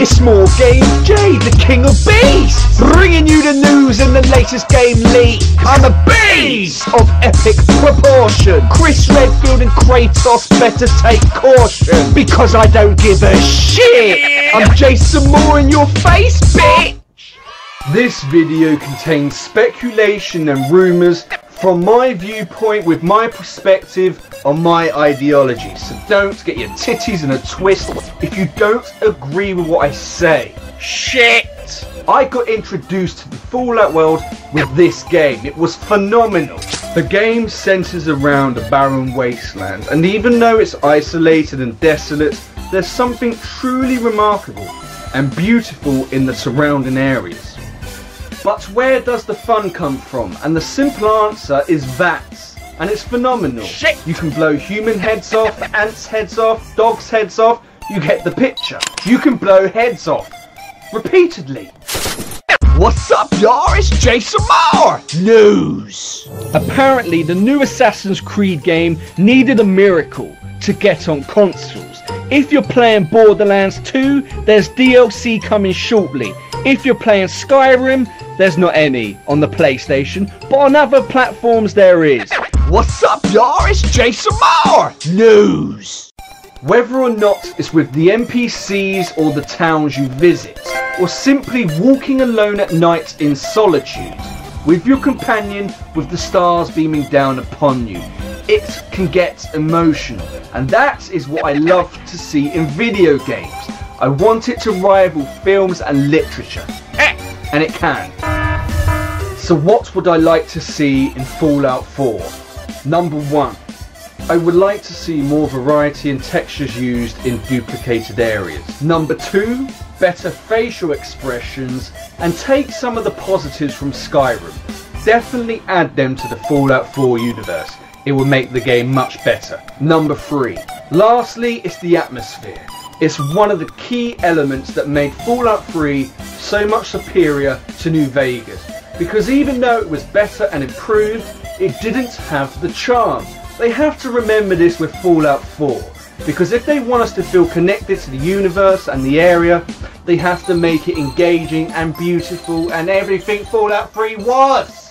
It's Small Game J, the king of beasts, bringing you the news and the latest game leak. I'm a beast of epic proportion. Chris Redfield and Kratos better take caution because I don't give a shit. I'm Jason Moore in your face, bitch. This video contains speculation and rumours from my viewpoint with my perspective on my ideology. So don't get your titties in a twist if you don't agree with what I say. Shit! I got introduced to the Fallout world with this game. It was phenomenal. The game centers around a barren wasteland, and even though it's isolated and desolate, there's something truly remarkable and beautiful in the surrounding areas. But where does the fun come from? And the simple answer is VATS. And it's phenomenal. Shit. You can blow human heads off, ants' heads off, dogs' heads off. You get the picture. You can blow heads off. Repeatedly. What's up, y'all? It's Jason Moore. News. Apparently, the new Assassin's Creed game needed a miracle to get on consoles. If you're playing Borderlands 2, there's DLC coming shortly. If you're playing Skyrim, there's not any on the PlayStation, but on other platforms there is. What's up, y'all? It's Jason Moore. News. Whether or not it's with the NPCs or the towns you visit, or simply walking alone at night in solitude, with your companion with the stars beaming down upon you, it can get emotional. And that is what I love to see in video games. I want it to rival films and literature. And it can. So what would I like to see in Fallout 4? Number one, I would like to see more variety and textures used in duplicated areas. Number two, better facial expressions and take some of the positives from Skyrim. Definitely add them to the Fallout 4 universe. It will make the game much better. Number three, lastly, it's the atmosphere. It's one of the key elements that made Fallout 3 so much superior to New Vegas because even though it was better and improved, it didn't have the charm. They have to remember this with Fallout 4, because if they want us to feel connected to the universe and the area, they have to make it engaging and beautiful and everything Fallout 3 was.